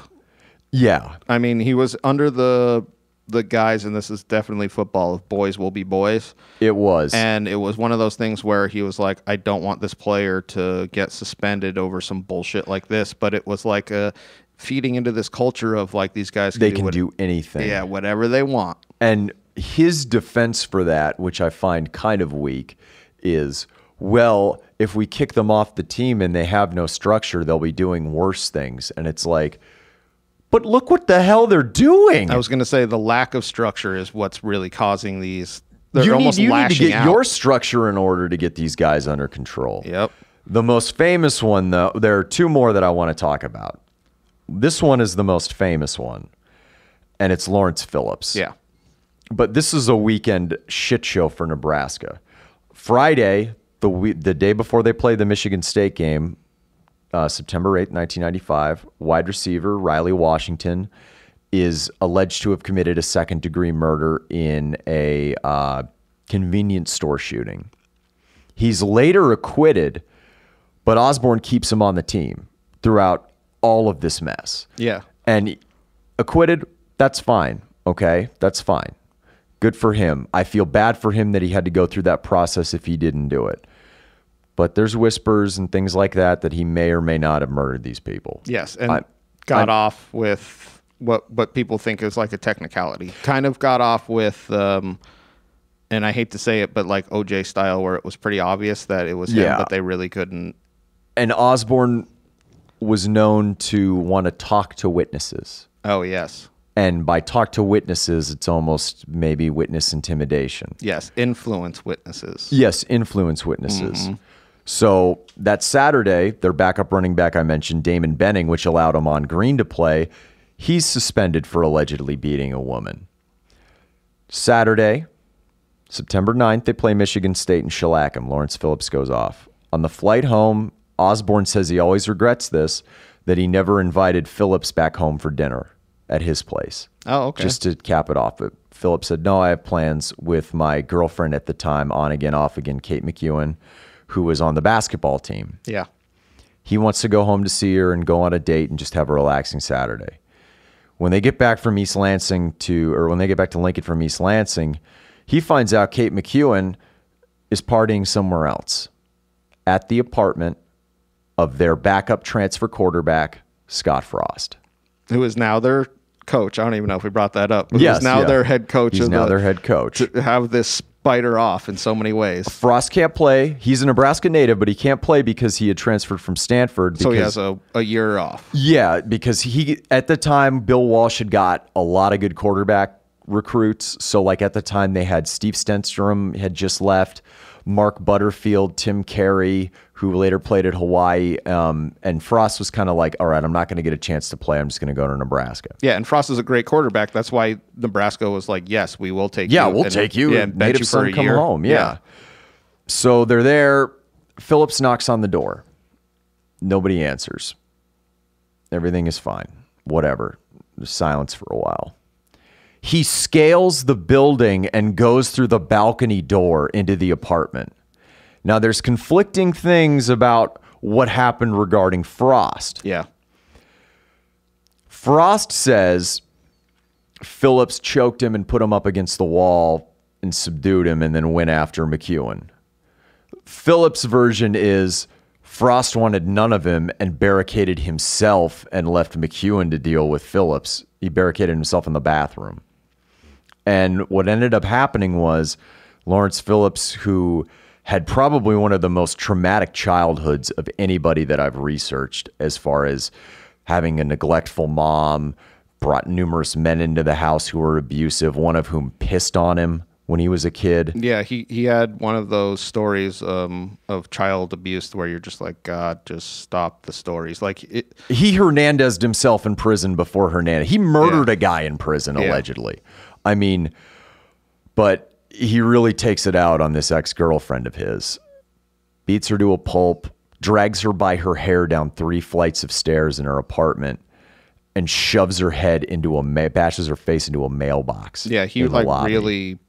S1: Yeah.
S2: I mean, he was under the the guys, and this is definitely football. Of boys will be boys,
S1: It was.
S2: and it was one of those things where he was like, "I don't want this player to get suspended over some bullshit like this." But it was like a feeding into this culture of like these guys. Can
S1: they
S2: do
S1: can
S2: what-
S1: do anything.
S2: yeah, whatever they want.
S1: And his defense for that, which I find kind of weak, is well, if we kick them off the team and they have no structure, they'll be doing worse things. And it's like, but look what the hell they're doing.
S2: I was going to say the lack of structure is what's really causing these. They're
S1: you need,
S2: almost
S1: you need to
S2: lashing
S1: get
S2: out.
S1: your structure in order to get these guys under control.
S2: Yep.
S1: The most famous one, though, there are two more that I want to talk about. This one is the most famous one, and it's Lawrence Phillips.
S2: Yeah.
S1: But this is a weekend shit show for Nebraska. Friday, the we- the day before they play the Michigan State game, uh, September 8th, 1995, wide receiver Riley Washington is alleged to have committed a second degree murder in a uh, convenience store shooting. He's later acquitted, but Osborne keeps him on the team throughout all of this mess.
S2: Yeah.
S1: And acquitted, that's fine. Okay, that's fine. Good for him. I feel bad for him that he had to go through that process if he didn't do it. But there's whispers and things like that that he may or may not have murdered these people.
S2: Yes, and
S1: I-
S2: got
S1: I-
S2: off with what what people think is like a technicality. Kind of got off with um, and I hate to say it, but like OJ style, where it was pretty obvious that it was him,
S1: Yeah.
S2: but they really couldn't.
S1: And Osborne was known to want to talk to witnesses.
S2: Oh yes,
S1: And by talk to witnesses, it's almost maybe witness intimidation.
S2: yes, influence witnesses.
S1: Yes, influence witnesses. So that Saturday, their backup running back I mentioned, Damon Benning, which allowed Ahman Green to play, he's suspended for allegedly beating a woman. Saturday, September 9th, they play Michigan State and shellac him. Lawrence Phillips goes off. On the flight home, Osborne says he always regrets this, that he never invited Phillips back home for dinner at his place.
S2: Oh, okay.
S1: Just to cap it off. But Phillips said, No, I have plans with my girlfriend at the time, on again, off again, Kate McEwen, who was on the basketball team.
S2: yeah,
S1: He wants to go home to see her and go on a date and just have a relaxing Saturday. When they get back from East Lansing to, or when they get back to Lincoln from East Lansing, he finds out Kate McEwen is partying somewhere else at the apartment of their backup transfer quarterback, Scott Frost.
S2: who is now their coach? I don't even know if we brought that up. But
S1: Yes,
S2: now
S1: yeah.
S2: their head coach.
S1: He's now
S2: the-
S1: their head coach.
S2: To have this spider off in so many ways.
S1: Frost can't play. He's a Nebraska native, but he can't play because he had transferred from Stanford.
S2: So he
S1: because-
S2: has a, a year off.
S1: Yeah, because he at the time Bill Walsh had got a lot of good quarterback recruits. So like at the time they had Steve Stenstrom had just left, Mark Butterfield, Tim Carey, who later played at Hawaii, um, and Frost was kind of like, all right, I'm not going to get a chance to play. I'm just going to go to Nebraska.
S2: Yeah, and Frost is a great quarterback. That's why Nebraska was like, "Yes, we will take
S1: Yeah,
S2: you."
S1: Yeah, we'll
S2: and-
S1: take you.
S2: Yeah,
S1: and native
S2: you for
S1: son come
S2: year.
S1: home. Yeah. So they're there. Phillips knocks on the door. Nobody answers. Everything is fine. Whatever. There's silence for a while. He scales the building and goes through the balcony door into the apartment. Now, there's conflicting things about what happened regarding Frost.
S2: yeah.
S1: Frost says Phillips choked him and put him up against the wall and subdued him and then went after McEwen. Phillips' version is Frost wanted none of him and barricaded himself and left McEwen to deal with Phillips. He barricaded himself in the bathroom. And what ended up happening was Lawrence Phillips, who had probably one of the most traumatic childhoods of anybody that I've researched, as far as having a neglectful mom, brought numerous men into the house who were abusive, one of whom pissed on him when he was a kid.
S2: Yeah, he, he had one of those stories um, of child abuse where you're just like, God, just stop the stories. Like, it,
S1: He Hernandezed himself in prison before Hernandez. He murdered
S2: Yeah.
S1: a guy in prison,
S2: Yeah.
S1: allegedly. I mean, but he really takes it out on this ex girlfriend of his. Beats her to a pulp, drags her by her hair down three flights of stairs in her apartment, and shoves her head into a ma- bashes her face into a mailbox.
S2: yeah, he like
S1: lobby.
S2: really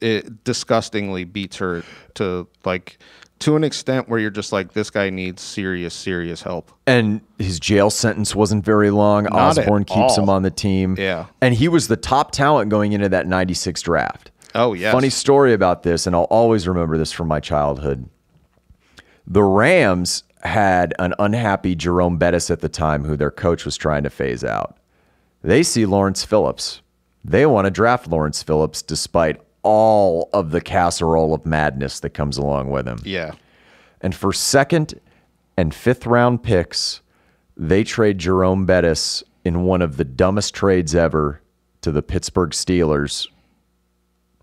S2: it disgustingly beats her to like to an extent where you're just like, this guy needs serious, serious help.
S1: And his jail sentence wasn't very long.
S2: Not
S1: Osborne keeps him on the team.
S2: Yeah.
S1: And he was the top talent going into that 96 draft.
S2: Oh, yes.
S1: Funny story about this, and I'll always remember this from my childhood. The Rams had an unhappy Jerome Bettis at the time, who their coach was trying to phase out. They see Lawrence Phillips. They want to draft Lawrence Phillips despite all of the casserole of madness that comes along with him.
S2: Yeah.
S1: And for second and fifth round picks, they trade Jerome Bettis in one of the dumbest trades ever to the Pittsburgh Steelers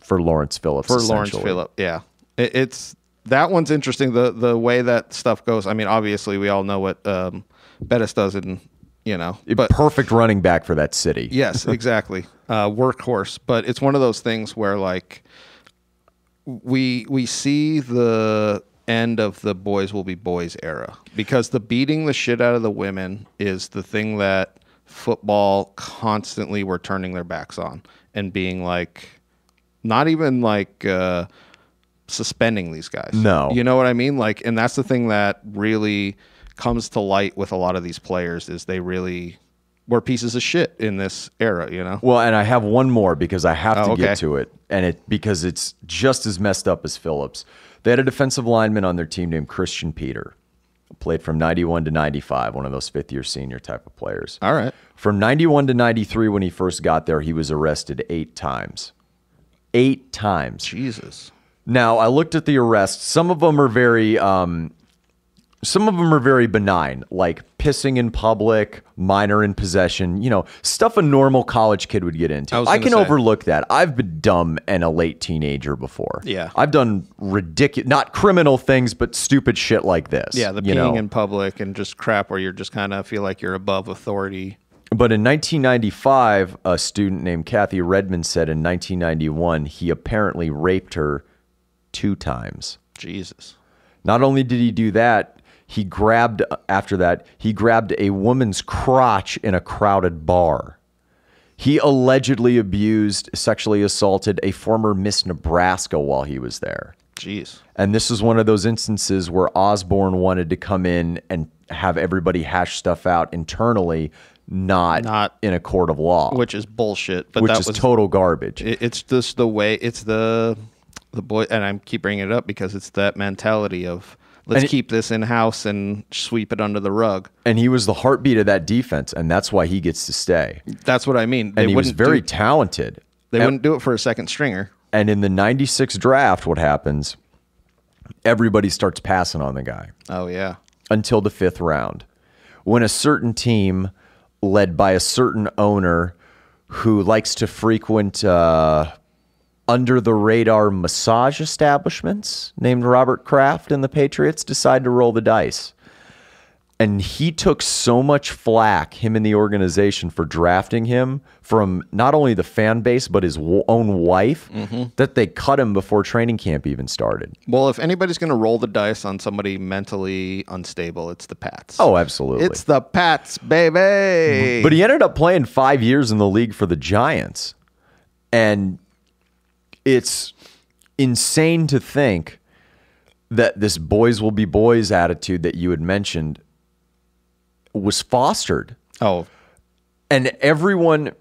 S1: for Lawrence Phillips.
S2: for Lawrence
S1: essentially.
S2: Phillip. Yeah, it, it's that one's interesting. The the way that stuff goes. I mean, obviously, we all know what um, Bettis does, in you know, but
S1: Perfect running back for that city.
S2: yes, exactly, uh, workhorse. But it's one of those things where like we we see the end of the boys will be boys era because the beating the shit out of the women is the thing that football constantly were turning their backs on and being like not even like uh suspending these guys
S1: No.
S2: you know what i mean like and that's the thing that really comes to light with a lot of these players is they really were pieces of shit in this era you know
S1: Well, and I have one more because I have to
S2: Oh,
S1: get to it, and it because it's just as messed up as Phillips. They had a defensive lineman on their team named Christian Peter, played from '91 to '95, one of those fifth-year senior type of players.
S2: all right
S1: From 91 to 93, when he first got there, he was arrested eight times. Eight times.
S2: Jesus.
S1: Now, I looked at the arrests. Some of them are very um some of them are very benign, like pissing in public, minor in possession, you know, stuff a normal college kid would get into.
S2: I
S1: I, can
S2: say.
S1: overlook that. I've been dumb and a late teenager before.
S2: Yeah.
S1: I've done ridiculous, not criminal things, but stupid shit like this.
S2: Yeah, the peeing
S1: know?
S2: in public and just crap where you're just kind of feel like you're above authority.
S1: But in 1995, a student named Kathy Redmond said in 1991 he apparently raped her two times.
S2: Jesus.
S1: Not only did he do that, he grabbed, after that, he grabbed a woman's crotch in a crowded bar. He allegedly abused, sexually assaulted a former Miss Nebraska while he was there.
S2: Jeez.
S1: And this is one of those instances where Osborne wanted to come in and have everybody hash stuff out internally, not,
S2: Not-
S1: in a court of law,
S2: Which is bullshit. But
S1: which
S2: that
S1: is
S2: was
S1: total garbage.
S2: it- it's just the way it's the the boy and I keep bringing it up because it's that mentality of let's
S1: And
S2: keep this in house and sweep it under the rug.
S1: and he was the heartbeat of that defense, and that's why he gets to stay.
S2: That's what I mean. They
S1: And he was very
S2: do,
S1: talented.
S2: they
S1: And-
S2: wouldn't do it for a second stringer.
S1: And in the 96 draft, what happens? Everybody starts passing on the guy
S2: Oh yeah.
S1: until the fifth round. When a certain team, led by a certain owner who likes to frequent uh, under the radar massage establishments named Robert Kraft and the Patriots, decide to roll the dice. And he took so much flack, him and the organization, for drafting him from not only the fan base, but his w- own wife, mm-hmm. that they cut him before training camp even started.
S2: Well, if anybody's going to roll the dice on somebody mentally unstable, it's the Pats.
S1: Oh, absolutely.
S2: it's the Pats, baby. Mm-hmm.
S1: But he ended up playing five years in the league for the Giants. And it's insane to think that this boys will be boys attitude that you had mentioned was fostered.
S2: oh,
S1: And everyone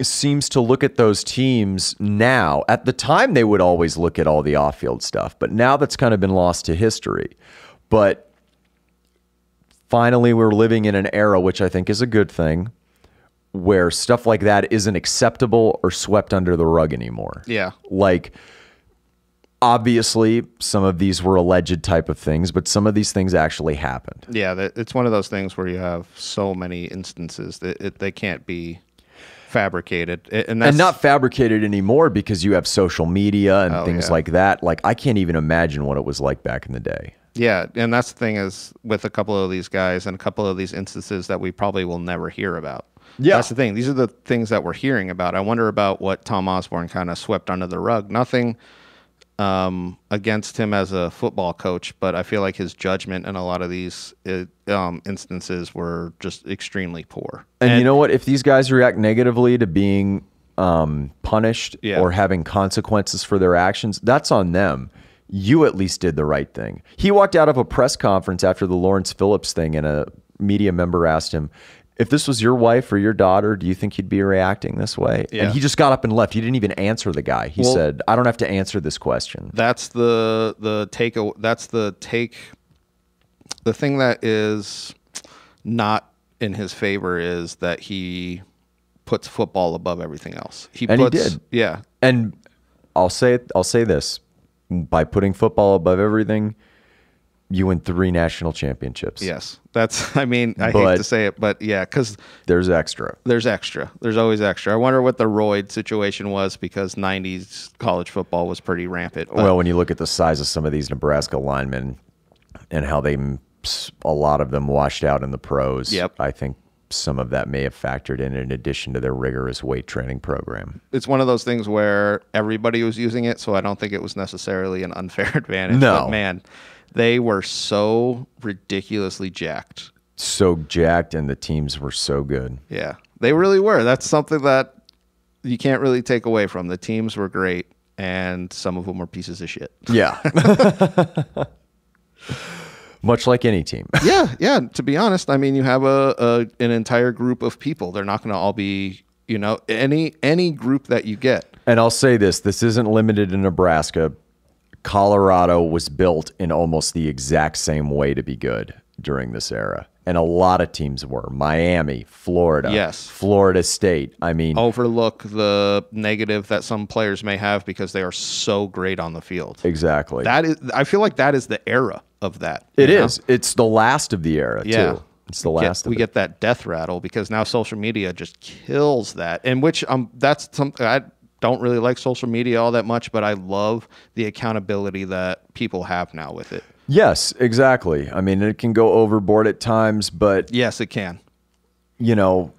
S1: seems to look at those teams now. At the time, they would always look at all the off field stuff, but now that's kind of been lost to history. But finally, we're living in an era, which I think is a good thing, where stuff like that isn't acceptable or swept under the rug anymore.
S2: Yeah.
S1: Like, obviously, some of these were alleged type of things, but some of these things actually happened.
S2: yeah. It's one of those things where you have so many instances that it, they can't be fabricated, and that's
S1: and not fabricated anymore because you have social media and
S2: Oh,
S1: things
S2: yeah.
S1: like that. Like I can't even imagine what it was like back in the day.
S2: Yeah, and that's the thing is with a couple of these guys and a couple of these instances that we probably will never hear about.
S1: Yeah.
S2: That's the thing. These are the things that we're hearing about. I wonder about what Tom Osborne kind of swept under the rug. Nothing um, against him as a football coach, but I feel like his judgment in a lot of these uh, um, instances were just extremely poor.
S1: And, you know what? If these guys react negatively to being um, punished
S2: Yeah.
S1: or having consequences for their actions, that's on them. You at least did the right thing. He walked out of a press conference after the Lawrence Phillips thing, and a media member asked him, if this was your wife or your daughter, do you think you'd be reacting this way?
S2: Yeah.
S1: And he just got up and left. He didn't even answer the guy. He
S2: Well-
S1: said, I don't have to answer this question.
S2: that's the the take that's the take the thing that is not in his favor is that he puts football above everything else he
S1: And he
S2: puts
S1: did.
S2: yeah
S1: And I'll say it, I'll say this. By putting football above everything, you win three national championships.
S2: yes that's i mean i hate to say it but yeah because
S1: There's extra.
S2: there's extra there's always extra i wonder what the royd situation was because 90s college football was pretty rampant but-
S1: well, when you look at the size of some of these Nebraska linemen and how they, a lot of them washed out in the pros.
S2: Yep.
S1: I think some of that may have factored in in addition to their rigorous weight training program.
S2: it's one of those things where everybody was using it, so I don't think it was necessarily an unfair advantage.
S1: No.
S2: but man, they were so ridiculously jacked.
S1: So jacked, and the teams were so good.
S2: Yeah, they really were. That's something that you can't really take away from. The teams were great, and some of them were pieces of shit.
S1: Yeah. Much like any team.
S2: yeah, yeah. To be honest, I mean, you have a, a an entire group of people. They're not going to all be, you know, any any group that you get.
S1: And I'll say this this isn't limited to Nebraska. Colorado was built in almost the exact same way to be good during this era. and a lot of teams were. Miami, Florida,
S2: Yes.
S1: Florida State. I mean,
S2: Overlook the negative that some players may have because they are so great on the field.
S1: exactly.
S2: That is, I feel like that is the era of that.
S1: It
S2: is. know?
S1: It's the last of the era
S2: Yeah.
S1: too. It's the
S2: Get-
S1: last.
S2: we
S1: of it.
S2: get that death rattle because now social media just kills that. And which um that's something I don't really like social media all that much, but I love the accountability that people have now with it.
S1: Yes, exactly. I mean, it can go overboard at times, but
S2: Yes, it can.
S1: you know,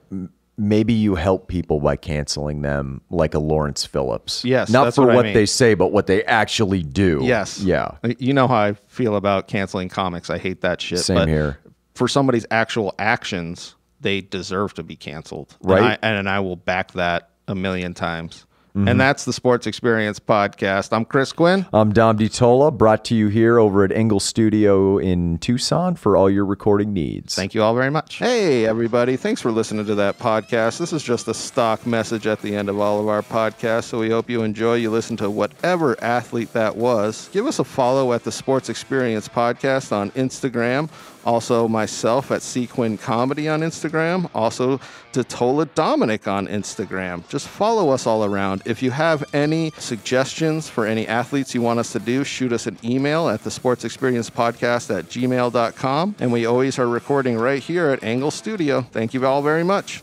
S1: maybe you help people by canceling them, like a Lawrence Phillips.
S2: Yes,
S1: not for
S2: what I mean.
S1: they say, but what they actually do.
S2: Yes.
S1: Yeah.
S2: Uh, you know how I feel about canceling comics. I hate that shit.
S1: Same
S2: but
S1: here.
S2: For somebody's actual actions, they deserve to be canceled.
S1: Right.
S2: And I, and I will back that a million times.
S1: Mm-hmm.
S2: And that's the Sports Experience Podcast. I'm Chris Quinn.
S1: I'm Dom DiTolla, brought to you here over at Engle Studio in Tucson for all your recording needs.
S2: Thank you all very much. Hey, everybody. Thanks for listening to that podcast. This is just a stock message at the end of all of our podcasts. So we hope you enjoy. You listen to whatever athlete that was. Give us a follow at the Sports Experience Podcast on Instagram. Also, myself at Sequin Comedy on Instagram. Also, DiTolla Dominic on Instagram. Just follow us all around. If you have any suggestions for any athletes you want us to do, shoot us an email at the Sports Experience Podcast at gmail.com. And we always are recording right here at Engle Studio. Thank you all very much.